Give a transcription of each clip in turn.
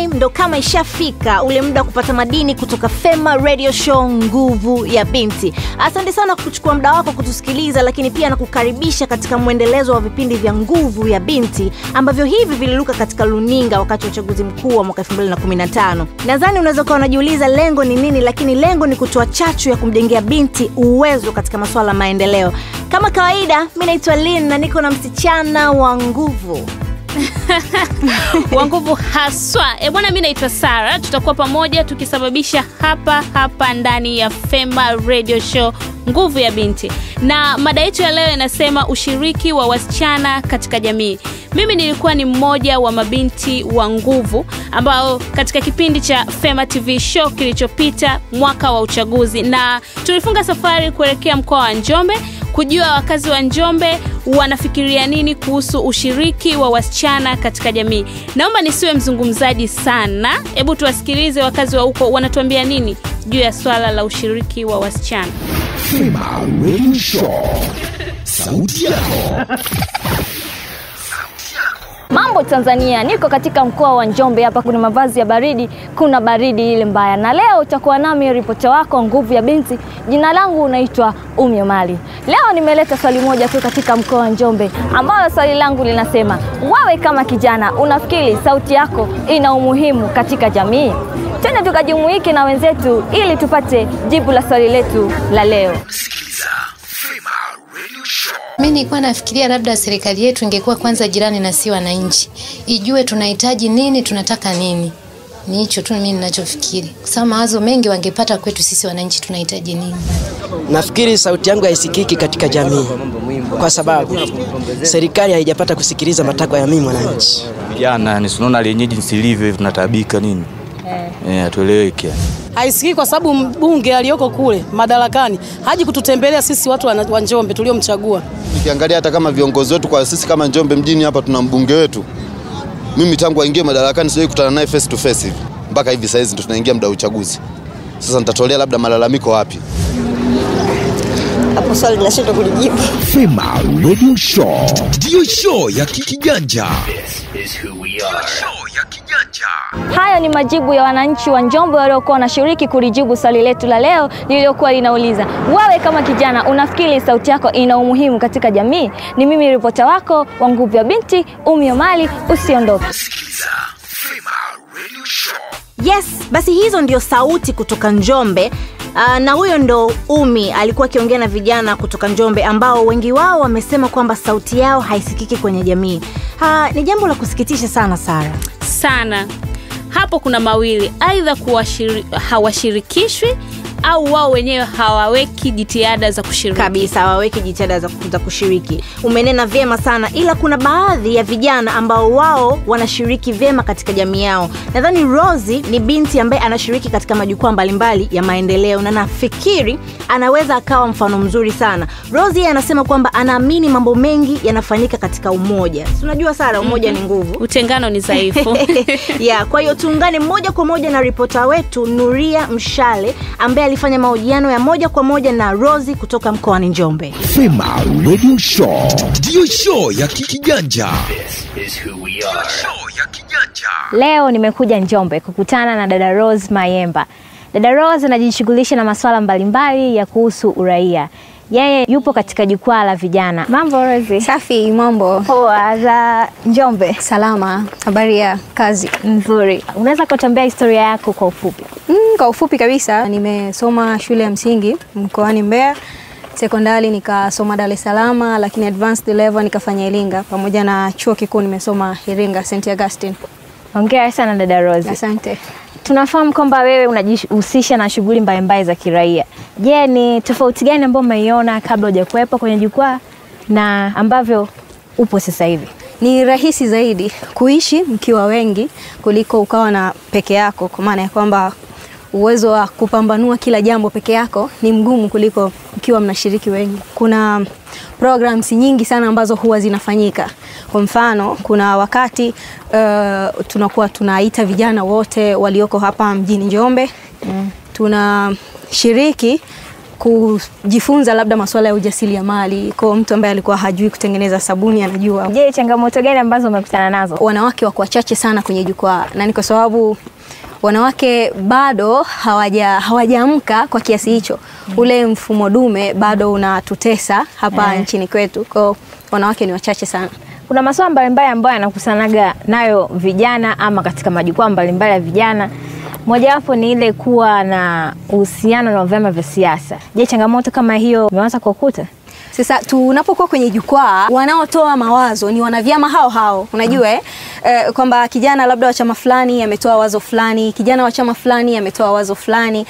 Time ndo kama ishafika ule muda wa kupata madini kutoka Fema Radio Show Nguvu ya Binti. Asante sana kuchukua muda wako kutusikiliza, lakini pia nakukaribisha katika mwendelezo wa vipindi vya Nguvu ya Binti ambavyo hivi vililuka katika luninga wakati wa uchaguzi mkuu wa mwaka215 Nadhani unaweza ukawa unajiuliza lengo ni nini, lakini lengo ni kutoa chachu ya kumjengea binti uwezo katika masuala ya maendeleo. Kama kawaida, mi naitwa Lin na niko na msichana wa nguvu wa nguvu haswa. E bwana, mi naitwa Sara, tutakuwa pamoja tukisababisha hapa hapa ndani ya Fema Radio Show nguvu ya binti, na mada yetu ya leo inasema ushiriki wa wasichana katika jamii. Mimi nilikuwa ni mmoja wa mabinti wa nguvu ambao katika kipindi cha Fema TV show kilichopita mwaka wa uchaguzi, na tulifunga safari kuelekea mkoa wa Njombe kujua wakazi wa Njombe wanafikiria nini kuhusu ushiriki wa wasichana katika jamii. Naomba nisiwe mzungumzaji sana, hebu tuwasikilize wakazi wa huko wanatuambia nini juu ya swala la ushiriki wa wasichana. Sauti yako. Mambo Tanzania, niko katika mkoa wa Njombe. Hapa kuna mavazi ya baridi, kuna baridi ile mbaya, na leo utakuwa nami ripota wako nguvu ya binti. Jina langu unaitwa Umi Omali. Leo nimeleta swali moja tu katika mkoa wa Njombe, ambalo swali langu linasema, wewe kama kijana unafikiri sauti yako ina umuhimu katika jamii? Tena tukajumuike na wenzetu ili tupate jibu la swali letu la leo. Sikiliza Fema Radio Show. Mi nilikuwa nafikiria labda serikali yetu ingekuwa kwanza jirani na si wananchi, ijue tunahitaji nini, tunataka nini. Ni hicho tu mimi ninachofikiri, kwa sababu mawazo mengi wangepata kwetu sisi wananchi tunahitaji nini. Nafikiri sauti yangu haisikiki katika jamii kwa sababu serikali haijapata kusikiliza matakwa ya mimi mwananchi. Vijana ni sunaona lenye jinsi hivi tunataabika nini? Eh, eh, haisikii kwa sababu mbunge aliyoko kule madarakani haji kututembelea sisi watu wa Njombe tuliomchagua. Ukiangalia hata kama viongozi wetu kwa sisi kama Njombe mjini hapa tuna mbunge wetu. Mimi tangu aingie madarakani sijawahi kukutana naye face to face hivi. Mpaka hivi saizi ndo tunaingia muda wa uchaguzi. Sasa nitatolea labda malalamiko wapi? Hapo swali linashindwa kulijibu. Fema Radio Show. Ndiyo show ya kikiganja. Hayo ni majibu ya wananchi wa Njombe waliokuwa wanashiriki kulijibu swali letu la leo lililokuwa linauliza, wewe kama kijana unafikiri sauti yako ina umuhimu katika jamii? Ni mimi ripota wako wa nguvu ya binti Umio Mali, usiondoke. Yes, basi hizo ndio sauti kutoka Njombe. Uh, na huyo ndo Umi alikuwa akiongea na vijana kutoka Njombe ambao wengi wao wamesema kwamba sauti yao haisikiki kwenye jamii. Ha, ni jambo la kusikitisha sana Sara. sana hapo kuna mawili aidha hawashirikishwi au wao wenyewe hawaweki jitihada za kushiriki? Kabisa hawaweki jitihada za, za kushiriki. Umenena vyema sana ila kuna baadhi ya vijana ambao wao wanashiriki vyema katika jamii yao. Nadhani rosi ni binti ambaye anashiriki katika majukwaa mbalimbali ya maendeleo na nafikiri anaweza akawa mfano mzuri sana. Rosi anasema kwamba anaamini mambo mengi yanafanyika katika umoja. Unajua sara umoja ni nguvu. Utengano ni dhaifu ya kwa hiyo tuungane moja kwa moja na ripota wetu nuria mshale ambaye alifanya mahojiano ya moja kwa moja na rosi kutoka mkoani njombe Fema Radio Show. Ndiyo show ya kikiganja. Show ya kiganja. Leo nimekuja Njombe kukutana na dada Rose Mayemba. Dada Rose anajishughulisha na masuala mbalimbali ya kuhusu uraia. Yeye yupo katika jukwaa la vijana. Mambo Rozi? Safi, mambo Poa za Njombe. salama. Habari ya kazi? Nzuri. Unaweza kutambia historia yako kwa ufupi? Mm, kwa ufupi kabisa, nimesoma shule ya msingi mkoani Mbeya, sekondari nikasoma Dar es Salaam, lakini advanced level nikafanya Iringa, pamoja na chuo kikuu nimesoma Iringa St Augustine. Hongera sana dada Rose. Asante. Tunafahamu kwamba wewe unajihusisha na shughuli mbalimbali za kiraia. Je, ni tofauti gani ambayo umeiona kabla hujakuwepo kwenye jukwaa na ambavyo upo sasa hivi? Ni rahisi zaidi kuishi mkiwa wengi kuliko ukawa na peke yako, kwa maana ya kwamba uwezo wa kupambanua kila jambo peke yako ni mgumu kuliko ukiwa mnashiriki wengi. Kuna programs nyingi sana ambazo huwa zinafanyika. Kwa mfano, kuna wakati uh, tunakuwa tunaita vijana wote walioko hapa mjini Njombe mm. tunashiriki kujifunza labda masuala ya ujasiriamali kwa mtu ambaye alikuwa hajui kutengeneza sabuni anajua. Je, changamoto gani ambazo umekutana nazo? Wanawake wako wachache sana kwenye jukwaa na ni kwa sababu wanawake bado hawaja hawajaamka kwa kiasi hicho. Ule mfumo dume bado unatutesa hapa Eh. nchini kwetu. Kwa wanawake ni wachache sana. Kuna masuala mbalimbali ambayo yanakusanaga nayo vijana ama katika majukwaa mbalimbali ya vijana. Mojawapo ni ile kuwa na uhusiano na vyama vya siasa. Je, changamoto kama hiyo imeanza kukuta? Sasa tunapokuwa kwenye jukwaa, wanaotoa mawazo ni wanavyama hao hao, unajua eh? Eh, kwamba kijana labda wa chama fulani ametoa wazo fulani, kijana wa chama fulani ametoa wazo fulani.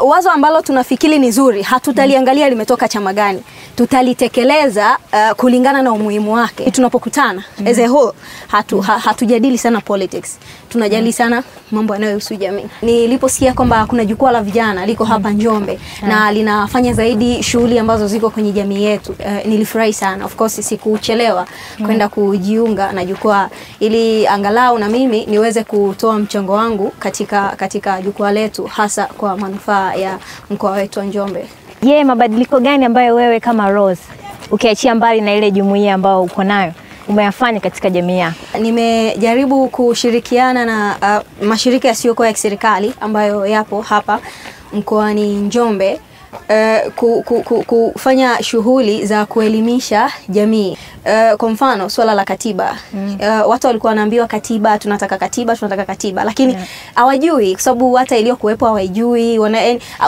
Uh, wazo ambalo tunafikiri ni zuri, hatutaliangalia limetoka chama gani, tutalitekeleza uh, kulingana na umuhimu wake. Tunapokutana mm. as a whole, hatu, ha, hatujadili sana politics, tunajadili sana mambo yanayohusu jamii. Niliposikia kwamba kuna jukwaa la vijana liko hapa Njombe na linafanya zaidi shughuli ambazo ziko kwenye jamii yetu, uh, nilifurahi sana. Of course sikuchelewa kwenda kujiunga na jukwaa ili angalau na mimi niweze kutoa mchango wangu katika, katika jukwaa letu hasa kwa manufaa ya mkoa wetu wa Njombe. Je, mabadiliko gani ambayo wewe kama Rose ukiachia mbali na ile jumuiya ambayo uko nayo umeyafanya katika jamii yako? Nimejaribu kushirikiana na uh, mashirika yasiyokuwa ya kiserikali ambayo yapo hapa mkoani Njombe uh, ku, ku, ku, kufanya shughuli za kuelimisha jamii. Uh, kwa mfano swala la katiba mm. uh, watu walikuwa wanaambiwa katiba, tunataka katiba, tunataka katiba, lakini hawajui yeah. kwa sababu hata iliyokuwepo hawaijui. Wana,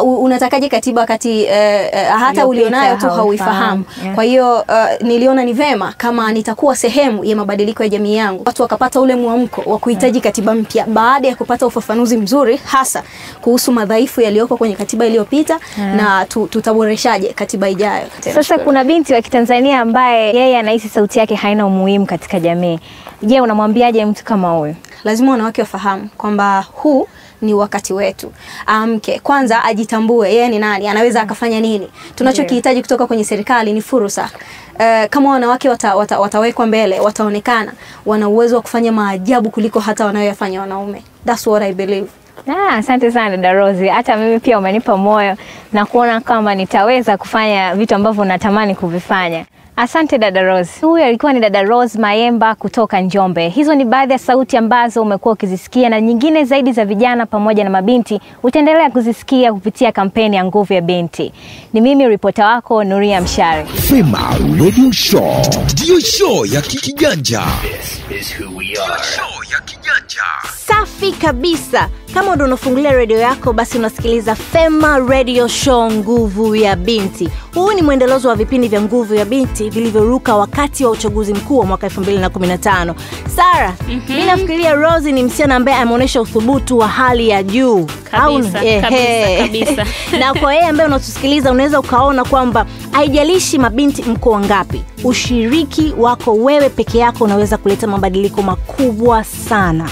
uh, unatakaje katiba wakati uh, uh, hata ulionayo tu hauifahamu? Yeah. Kwa hiyo uh, niliona ni vema kama nitakuwa sehemu ya mabadiliko ya jamii yangu, watu wakapata ule mwamko wa kuhitaji yeah. katiba mpya baada ya kupata ufafanuzi mzuri hasa kuhusu madhaifu yaliyoko kwenye katiba iliyopita Yeah. na tu, tutaboreshaje katiba ijayo. Sasa kuna binti wa Kitanzania ambaye yeye anahisi sauti yake haina umuhimu katika jamii. Je, unamwambiaje mtu kama huyo? lazima wanawake wafahamu kwamba huu ni wakati wetu. Amke um, kwanza, ajitambue yeye ni nani, anaweza akafanya nini. Tunachokihitaji kutoka kwenye serikali ni fursa. Uh, kama wanawake wata, wata, watawekwa mbele, wataonekana wana uwezo wa kufanya maajabu kuliko hata wanayoyafanya wanaume. That's what I believe. Ah, asante sana dada Rose. Hata mimi pia umenipa moyo na kuona kama nitaweza kufanya vitu ambavyo natamani kuvifanya. Asante dada Rose. Huyu alikuwa ni dada Rose Mayemba kutoka Njombe. Hizo ni baadhi ya sauti ambazo umekuwa ukizisikia na nyingine zaidi za vijana pamoja na mabinti utaendelea kuzisikia kupitia kampeni ya Nguvu ya Binti. Ni mimi ripota wako Nuria Mshari. Fema Radio Show ndiyo show ya kikiganja. Safi kabisa. Kama ndo unafungulia redio yako, basi unasikiliza Fema Radio Show, nguvu ya binti. Huu ni mwendelezo wa vipindi vya nguvu ya binti vilivyoruka wakati wa uchaguzi mkuu wa mwaka 2015. Sara, mm-hmm. mi nafikiria Rosi ni msichana ambaye ameonyesha uthubutu wa hali ya juu Kabisa, Ehe. kabisa, kabisa. na kwa yeye ambaye unatusikiliza unaweza ukaona kwamba haijalishi mabinti mko wangapi, ushiriki wako wewe peke yako unaweza kuleta mabadiliko makubwa sana.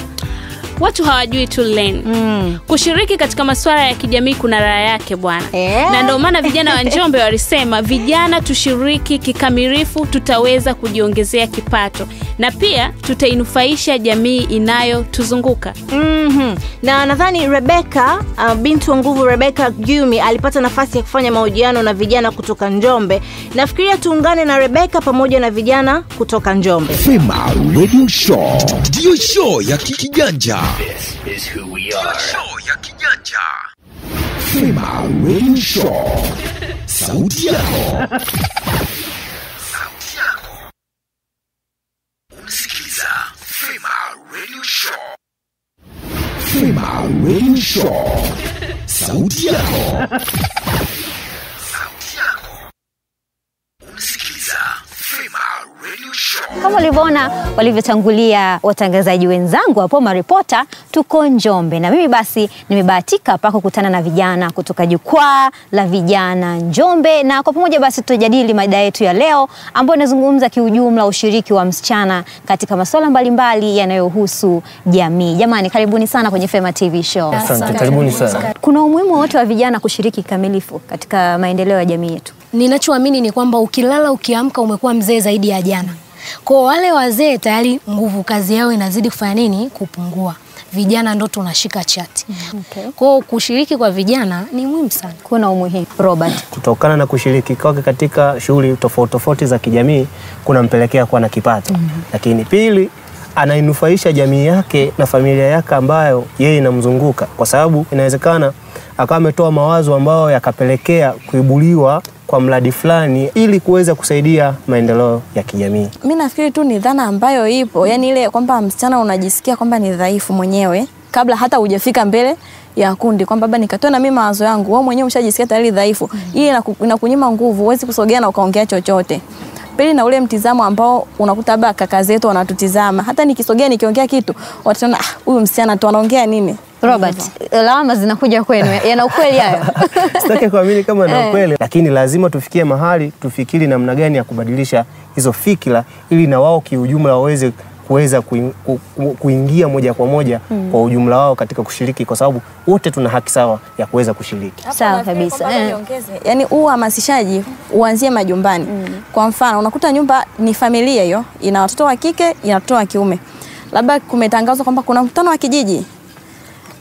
Watu hawajui tu Len. Mm. kushiriki katika masuala ya kijamii kuna raha yake bwana Eh. na ndio maana vijana wa njombe walisema vijana tushiriki kikamilifu tutaweza kujiongezea kipato na pia tutainufaisha jamii inayotuzunguka mm -hmm. na nadhani rebeka uh, bintu wa nguvu rebeka jumi alipata nafasi ya kufanya mahojiano na vijana kutoka njombe nafikiria tuungane na rebeka pamoja na vijana kutoka njombe Fema Radio Show ndiyo show ya kikiganja. Show ya kijanja. Fema Radio Show. Sauti yako. Sauti yako. Unasikiliza Fema Radio Show. Fema Radio Show. Sauti yako. Sauti yako. Unasikiliza Fema Radio Show. Kama ulivyoona walivyotangulia watangazaji wenzangu hapo maripota, tuko Njombe na mimi basi nimebahatika hapa kukutana na vijana kutoka jukwaa la vijana Njombe, na kwa pamoja basi tutajadili mada yetu ya leo ambayo inazungumza kiujumla ushiriki wa msichana katika masuala mbalimbali yanayohusu jamii. Jamani, karibuni sana kwenye Fema TV Show. Asante, karibuni sana. Kuna umuhimu wote wa vijana kushiriki kikamilifu katika maendeleo ya jamii yetu? Ninachoamini ni kwamba ukilala ukiamka umekuwa mzee zaidi ya jana. Kwa wale wazee tayari nguvu kazi yao inazidi kufanya nini? Kupungua. vijana ndo tunashika chati. Okay. Kwa kushiriki kwa vijana ni muhimu sana. Kuna umuhimu. Robert. kutokana na kushiriki kwake katika shughuli tofauti tofauti za kijamii kunampelekea kuwa na kipato Mm -hmm. lakini pili anainufaisha jamii yake na familia yake ambayo yeye inamzunguka kwa sababu inawezekana akawa ametoa mawazo ambayo yakapelekea kuibuliwa kwa mradi fulani ili kuweza kusaidia maendeleo ya kijamii Mi nafikiri tu ni dhana ambayo ipo, yani ile kwamba msichana unajisikia kwamba ni dhaifu mwenyewe kabla hata hujafika mbele ya kundi, kwamba baba nikatoa na mimi mawazo yangu, wewe mwenyewe umeshajisikia tayari dhaifu. Hii inaku- inakunyima nguvu, huwezi kusogea na ukaongea chochote. Pili na ule mtizamo ambao unakuta labda kaka zetu wanatutizama, hata nikisogea nikiongea kitu wataona "Ah, huyu msichana tu anaongea nini? Robert, lawama zinakuja kwenu, yana ukweli hayo? sitaki kuamini kama na Eh. ukweli, lakini lazima tufikie mahali tufikiri namna gani ya kubadilisha hizo fikira ili na wao kiujumla waweze kuweza kuin- ku- ku- kuingia moja kwa moja Mm. kwa ujumla wao katika kushiriki, kwa sababu wote tuna haki sawa ya kuweza kushiriki. Sawa kabisa. Eh. yani huu uhamasishaji uanzie majumbani. Kwa mfano, unakuta nyumba ni familia hiyo, ina watoto wa kike, ina watoto wa kiume, labda kumetangazwa kwamba kuna mkutano wa kijiji.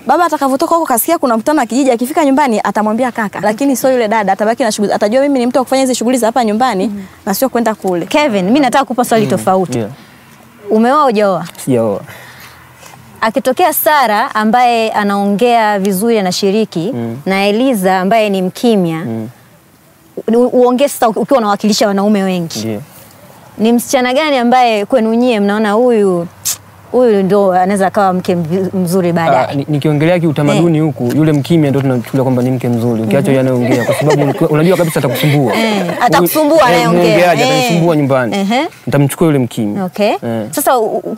Baba atakavyotoka huko kasikia kuna mkutano wa kijiji, akifika nyumbani atamwambia kaka, lakini sio yule dada, atabaki na shughuli, atajua mimi ni mtu wa kufanya hizi shughuli za hapa nyumbani mm. na sio kwenda kule. Kevin, mimi nataka kupa swali mm. tofauti. Yeah. Umeoa hujaoa? Sijaoa. Akitokea Sara ambaye anaongea vizuri anashiriki Mm. na Eliza ambaye ni mkimya Mm. uongee sasa ukiwa unawakilisha wanaume wengi. yeah. Ni msichana gani ambaye kwenu nyie mnaona huyu huyu ndo anaweza akawa mke mzuri Ah, baadaye? ni- nikiongelea kiutamaduni huku yule mkimya ndo tunachukulia kwamba ni mke mzuri ukiacha yeye anayeongea kwa sababu unajua kabisa atakusumbua Eh, atakusumbua eh, anayeongea. Eh. atanisumbua nyumbani Ehe. nitamchukua yule mkimya Okay. Eh. Sasa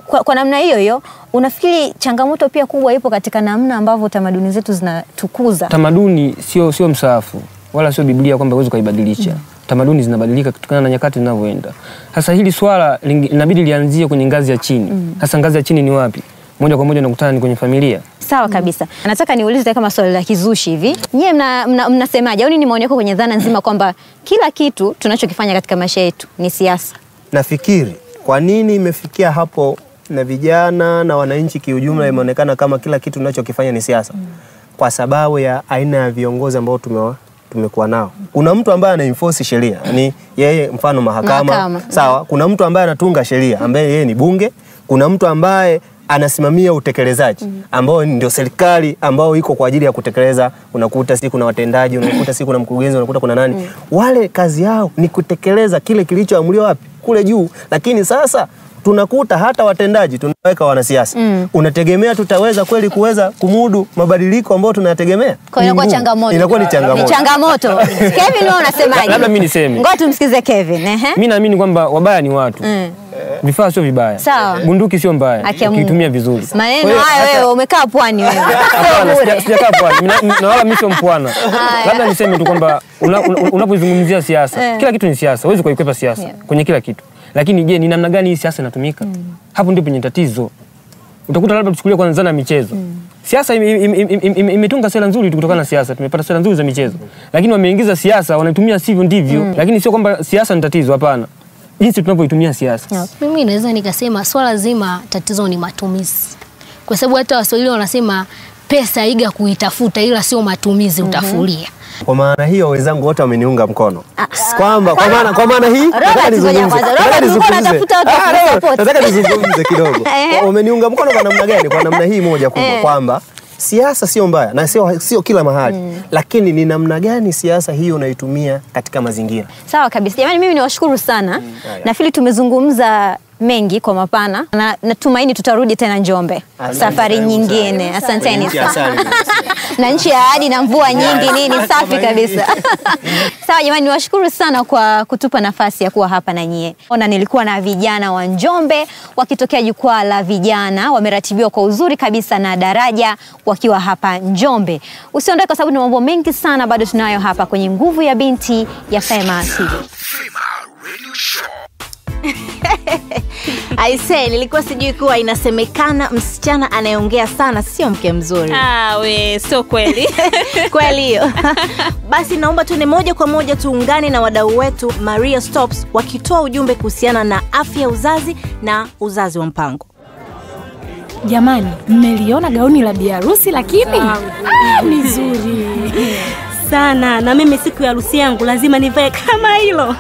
kwa, kwa namna hiyo hiyo unafikiri changamoto pia kubwa ipo katika namna ambavyo tamaduni zetu zinatukuza tamaduni sio sio msaafu wala sio Biblia kwamba uweze ukaibadilisha. Tamaduni zinabadilika kutokana na nyakati zinavyoenda. Sasa hili swala linabidi inabidi lianzie kwenye ngazi ya chini. Sasa ngazi ya chini ni wapi? Moja kwa moja nakutana ni kwenye familia. Sawa kabisa. Mm. Nataka niulize kama swali la kizushi hivi. Nyie mna, mna, mnasemaje au nini maoni yako kwenye dhana nzima kwamba kila kitu tunachokifanya katika maisha yetu ni siasa? Nafikiri kwa nini imefikia hapo na vijana na wananchi kiujumla, imeonekana kama kila kitu tunachokifanya ni siasa, mm. kwa sababu ya aina ya viongozi ambao tumewa tumekuwa nao. Kuna mtu ambaye ana enforce sheria, ni yeye mfano mahakama, Mahakama. sawa. Kuna mtu ambaye anatunga sheria ambaye yeye ni bunge. Kuna mtu ambaye anasimamia utekelezaji ambao ndio serikali ambao iko kwa ajili ya kutekeleza. Unakuta si kuna watendaji, unakuta si kuna mkurugenzi, unakuta kuna nani. Wale kazi yao ni kutekeleza kile kilichoamuliwa wapi kule juu, lakini sasa tunakuta hata watendaji tunaweka wanasiasa. mm. Unategemea tutaweza kweli kuweza kumudu mabadiliko ambayo tunayategemea? Kwa inakuwa Ni ngumu. changamoto. Inakuwa ni changamoto. Changamoto. Kevin wewe unasemaje? Labda mimi niseme. Ngoja tumsikize Kevin. Ehe. Mimi naamini kwamba wabaya ni watu. Mm. Vifaa sio vibaya. Sawa. Bunduki sio mbaya. Ukiitumia vizuri. Maneno haya wewe umekaa pwani wewe. Hapana, sijakaa pwani Na- na wala mimi sio mpwana. Labda niseme tu kwamba una- una- unapozungumzia siasa, Eh. kila kitu ni siasa, huwezi kuikwepa siasa kwenye kila kitu. Lakini je, ni namna gani hii siasa inatumika? Mm. Hapo ndipo penye tatizo. Utakuta labda tuchukulie kwanza zana ya michezo. Siasa ime- im, im, im, im imetunga sera nzuri kutokana na siasa, tumepata sera nzuri za michezo, lakini wameingiza siasa, wanatumia sivyo ndivyo. Mm. Lakini sio kwamba siasa ni tatizo, hapana, jinsi tunavyoitumia siasa. Mimi naweza nikasema swala zima tatizo ni matumizi, kwa sababu hata Waswahili wanasema pesa iga kuitafuta, ila sio matumizi utafulia. Kwa maana hiyo wenzangu wote wameniunga mkono kwamba kwa maana kwa maana hii nataka nizungumze. Nataka nizungumze. unatafuta watu wa Ah. Nataka nizungumze kidogo. Eh. Wameniunga mkono kwa namna gani? Kwa namna hii moja kubwa Eh. kwamba siasa sio mbaya na sio sio kila mahali, mm. lakini ni namna gani siasa hiyo unaitumia katika mazingira. Sawa kabisa. Jamani, mimi niwashukuru sana. mm. Nafikiri tumezungumza mengi kwa mapana na natumaini tutarudi tena Njombe Asante safari nyingine. Asanteni sana. na nchi ya ahadi na mvua nyingi nini, safi kabisa. Sawa jamani, niwashukuru sana kwa kutupa nafasi ya kuwa hapa na nyie. Ona, nilikuwa na vijana wa Njombe wakitokea jukwaa la vijana, wameratibiwa kwa uzuri kabisa na Daraja wakiwa hapa Njombe. Usiondoke kwa sababu ni mambo mengi sana bado tunayo hapa kwenye Nguvu ya Binti ya Fema TV. Aise, nilikuwa sijui kuwa inasemekana msichana anayeongea sana sio mke mzuri. Ah, we sio kweli. Kweli hiyo. Basi naomba tuende moja kwa moja tuungane na wadau wetu Maria Stops wakitoa ujumbe kuhusiana na afya ya uzazi na uzazi wa mpango. Jamani, mmeliona gauni la biharusi lakini ah, ni zuri sana. Na mimi siku ya harusi yangu lazima nivae kama hilo.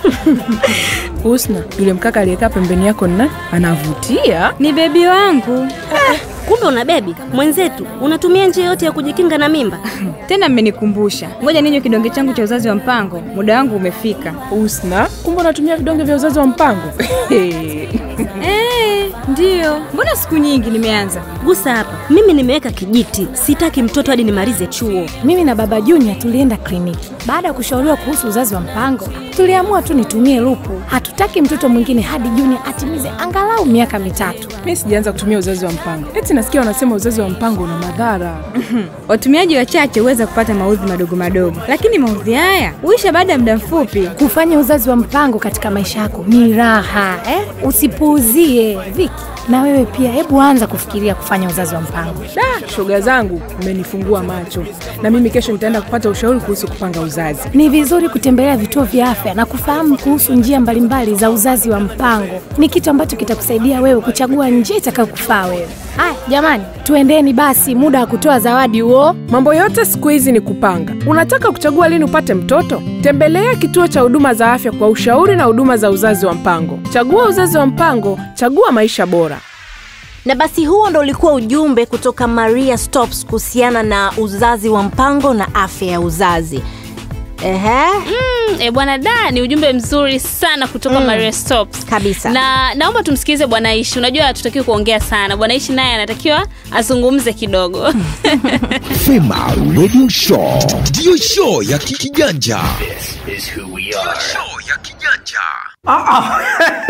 Husna, yule mkaka aliyekaa pembeni yako na anavutia. ni bebi wangu. Kumbe una bebi. Mwenzetu unatumia njia yote ya kujikinga na mimba. Tena mmenikumbusha, ngoja ninywe kidonge changu cha uzazi wa mpango, muda wangu umefika. Husna, kumbe unatumia vidonge vya uzazi wa mpango? Eh, ndio. Mbona siku nyingi nimeanza? gusa hapa mimi nimeweka kijiti sitaki mtoto hadi nimalize chuo mimi na baba Junior tulienda kliniki. Baada ya kushauriwa kuhusu uzazi wa mpango, tuliamua tu nitumie lupu. Hatutaki mtoto mwingine hadi Junior atimize angalau miaka mitatu. Mi sijaanza kutumia uzazi wa mpango. Eti nasikia wanasema uzazi wa mpango una madhara. Watumiaji wachache huweza kupata maudhi madogo madogo, lakini maudhi haya huisha baada ya muda mfupi. Kufanya uzazi wa mpango katika maisha yako ni raha eh? Puzie Vic. Na wewe pia, hebu anza kufikiria kufanya uzazi wa mpango. Da, shoga zangu, umenifungua macho. Na mimi kesho nitaenda kupata ushauri kuhusu kupanga uzazi. Ni vizuri kutembelea vituo vya afya na kufahamu kuhusu njia mbalimbali za uzazi wa mpango. Ni kitu ambacho kitakusaidia wewe kuchagua njia itakayokufaa wewe. Haya jamani, tuendeni basi, muda wa kutoa zawadi huo. Mambo yote siku hizi ni kupanga. Unataka kuchagua lini upate mtoto? Tembelea kituo cha huduma za afya kwa ushauri na huduma za uzazi wa mpango. Chagua uzazi wa mpango, chagua maisha bora. Na basi huo ndo ulikuwa ujumbe kutoka maria stops kuhusiana na uzazi wa mpango na afya ya uzazi Ehe. Mm, e bwana da ni ujumbe mzuri sana kutoka Mm. Maria Stops kabisa na naomba tumsikilize bwana Ishi. Unajua hatutakiwi kuongea sana. Bwana Ishi naye anatakiwa azungumze kidogo. Fema Radio Show ndiyo show ya kikiganja. Ah, ah.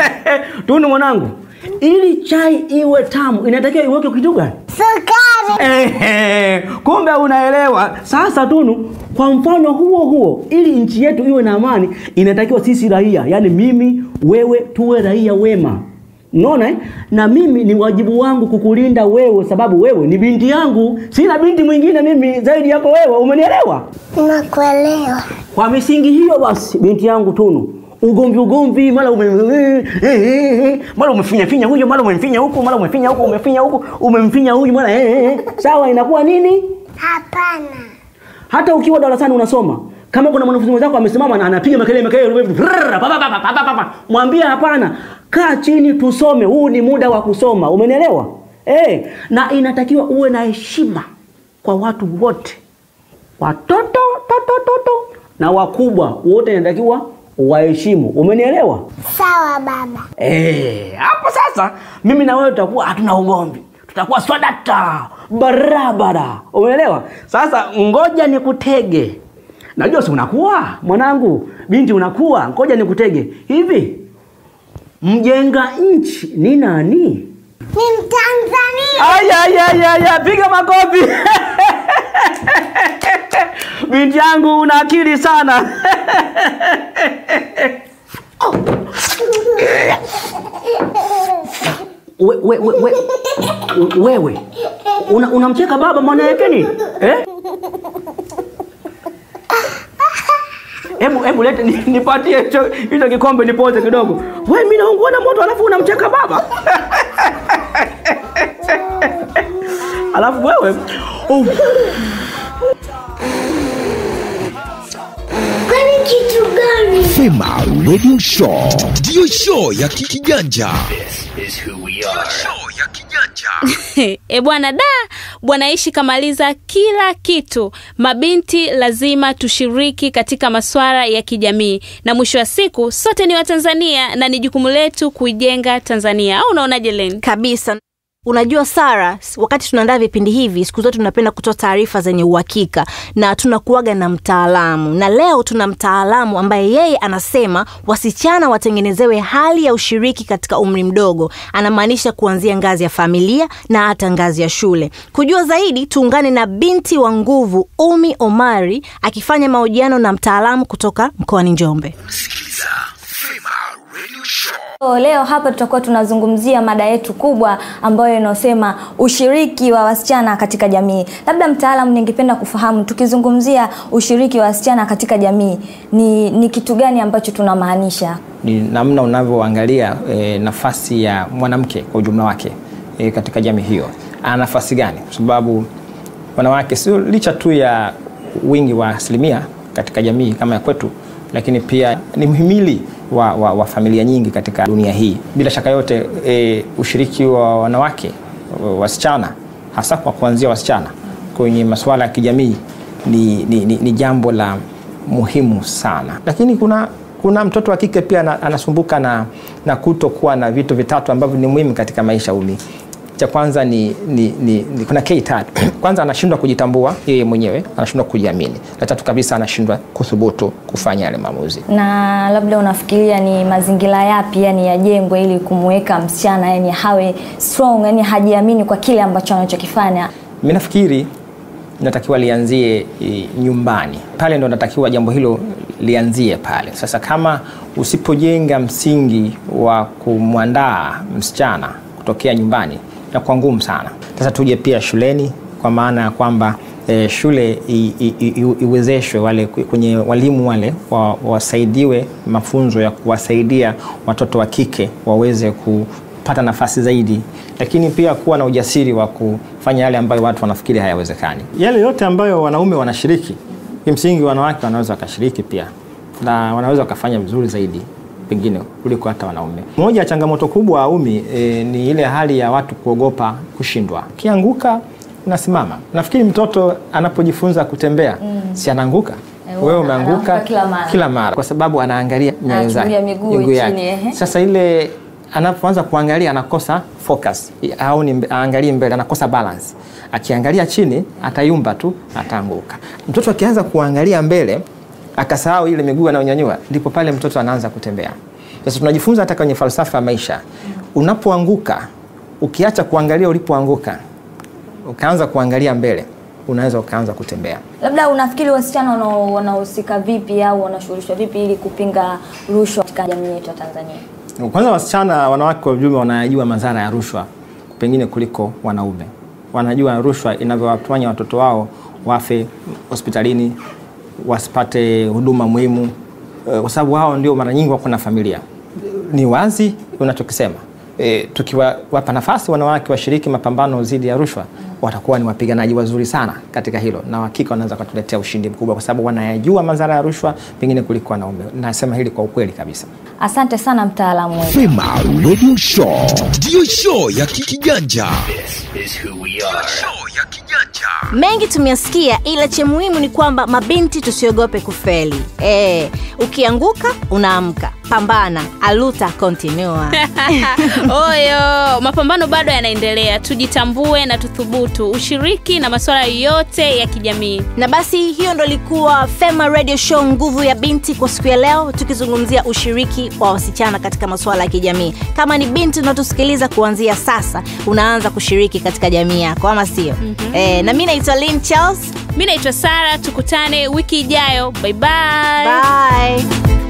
Tuni mwanangu, ili chai iwe tamu inatakiwa iweke kitu gani? Sukari. Ehe, kumbe unaelewa. Sasa Tunu, kwa mfano huo huo, ili nchi yetu iwe na amani, inatakiwa sisi raia, yani mimi, wewe, tuwe raia wema. Unaona eh? Na mimi ni wajibu wangu kukulinda wewe, sababu wewe ni binti yangu. Sina binti mwingine mimi zaidi yako wewe, umenielewa? Nakuelewa. Kwa misingi hiyo basi, binti yangu Tunu, ugomvi ugomvi, mara ume mara umefinya finya huyo, mara umemfinya huku, mara umefinya huku, umefinya huku, umemfinya huyu, mara eh, eh, eh. sawa, inakuwa nini? Hapana. Hata ukiwa darasani unasoma, kama kuna mwanafunzi mwenzako amesimama na anapiga makelele makelele, mwambie hapana, kaa chini tusome, huu ni muda wa kusoma, umenielewa? Eh, na inatakiwa uwe na heshima kwa watu wote, watoto toto toto na wakubwa wote, inatakiwa waheshimu, umenielewa? Sawa baba. Eh, hapo sasa mimi na wewe tutakuwa hatuna ugomvi, tutakuwa swadata barabara, umeelewa? Sasa ngoja nikutege, najua si unakuwa mwanangu, binti unakuwa, ngoja nikutege hivi. Mjenga nchi ni nani? Ni Mtanzania. Aya, aya, aya, aya, piga makofi binti yangu, una akili sana we, we, we, we, wewe una, unamcheka baba mwana yake ni eh? Hebu hebu lete ni- nipatie hicho hicho kikombe nipoze kidogo. We mimi naungua na moto alafu unamcheka baba. alafu wewe oh. Fema Radio Show. Ndiyo show ya kijanja e bwana da bwana ishi kamaliza kila kitu. Mabinti lazima tushiriki katika masuala ya kijamii. Na mwisho wa siku sote ni watanzania na ni jukumu letu kuijenga tanzania. Au unaonaje len kabisa unajua sara wakati tunaandaa vipindi hivi siku zote tunapenda kutoa taarifa zenye uhakika na tunakuaga na mtaalamu. Na leo tuna mtaalamu ambaye yeye anasema wasichana watengenezewe hali ya ushiriki katika umri mdogo. Anamaanisha kuanzia ngazi ya familia na hata ngazi ya shule. Kujua zaidi tuungane na binti wa nguvu umi omari akifanya mahojiano na mtaalamu kutoka mkoani njombe leo hapa tutakuwa tunazungumzia mada yetu kubwa ambayo inasema ushiriki wa wasichana katika jamii. Labda mtaalamu, ningependa kufahamu tukizungumzia ushiriki wa wasichana katika jamii ni, ni kitu gani ambacho tunamaanisha? ni namna unavyoangalia e, nafasi ya mwanamke kwa ujumla wake e, katika jamii hiyo ana nafasi gani, kwa sababu wanawake sio licha tu ya wingi wa asilimia katika jamii kama ya kwetu, lakini pia ni mhimili wa, wa, wa familia nyingi katika dunia hii. Bila shaka yote e, ushiriki wa wanawake wasichana, hasa kwa kuanzia wasichana kwenye masuala ya kijamii ni, ni, ni, ni jambo la muhimu sana, lakini kuna kuna mtoto wa kike pia ana- anasumbuka na, na kutokuwa na vitu vitatu ambavyo ni muhimu katika maisha umi cha kwanza ni, ni, ni, ni kuna K tatu. Kwanza anashindwa kujitambua yeye mwenyewe, anashindwa kujiamini. La tatu kabisa anashindwa kuthubutu kufanya yale maamuzi. Na labda unafikiria ni mazingira yapi yani yajengwe ili kumweka msichana yani hawe strong, yani hajiamini kwa kile ambacho anachokifanya? Mimi nafikiri natakiwa lianzie e, nyumbani. Pale ndo natakiwa jambo hilo lianzie pale. Sasa kama usipojenga msingi wa kumwandaa msichana kutokea nyumbani, inakuwa ngumu sana. Sasa tuje pia shuleni, kwa maana ya kwamba e, shule iwezeshwe wale kwenye walimu wale wa- wasaidiwe mafunzo ya kuwasaidia watoto wa kike waweze kupata nafasi zaidi, lakini pia kuwa na ujasiri wa kufanya yale ambayo watu wanafikiri hayawezekani. Yale yote ambayo wanaume wanashiriki, kimsingi wanawake wanaweza wakashiriki pia na wanaweza wakafanya vizuri zaidi pengine kuliko hata wanaume. Moja ya changamoto kubwa umi e, ni ile hali ya watu kuogopa kushindwa. Kianguka unasimama. Nafikiri mtoto anapojifunza kutembea Mm. si anaanguka wewe umeanguka kila mara. kila mara kwa sababu anaangalia nyayo zake miguu chini. Sasa ile anapoanza kuangalia anakosa focus au ni aangalie mbele, anakosa balance. Akiangalia chini atayumba tu, ataanguka. Mtoto akianza kuangalia mbele akasahau ile miguu anayonyanyua, ndipo pale mtoto anaanza kutembea. Sasa tunajifunza hata kwenye falsafa ya maisha, unapoanguka ukiacha kuangalia ulipoanguka, ukaanza kuangalia mbele, unaweza ukaanza kutembea. Labda unafikiri wasichana wana- wanahusika vipi au wanashughulishwa vipi ili kupinga rushwa katika jamii yetu ya Tanzania? Kwanza wasichana, wanawake kwa ujumla wanajua madhara ya rushwa pengine kuliko wanaume. Wanajua rushwa inavyowafanya watoto wao wafe hospitalini, wasipate huduma muhimu, eh, kwa sababu wao ndio mara nyingi wako na familia. Ni wazi unachokisema. E, tukiwapa nafasi wanawake washiriki mapambano dhidi ya rushwa, watakuwa ni wapiganaji wazuri sana katika hilo, na hakika wanaweza kutuletea ushindi mkubwa, kwa sababu wanayajua madhara ya rushwa pengine kuliko wanaume. Nasema hili kwa ukweli kabisa. Asante sana mtaalamu wetu. Fema Radio Show ndiyo show ya kijanja. mengi tumeyasikia ila cha muhimu ni kwamba mabinti tusiogope kufeli e, ukianguka unaamka pambana aluta continua Oyo, mapambano bado yanaendelea. Tujitambue na tuthubutu, ushiriki na masuala yote ya kijamii. na basi hiyo ndo ilikuwa fema radio show nguvu ya binti kwa siku ya leo tukizungumzia ushiriki wa wasichana katika masuala ya kijamii kama ni binti unatusikiliza kuanzia sasa unaanza kushiriki katika jamii yako ama sio mm-hmm. e, na mi naitwa lin charles mi naitwa sara tukutane wiki ijayo bye bye. Bye.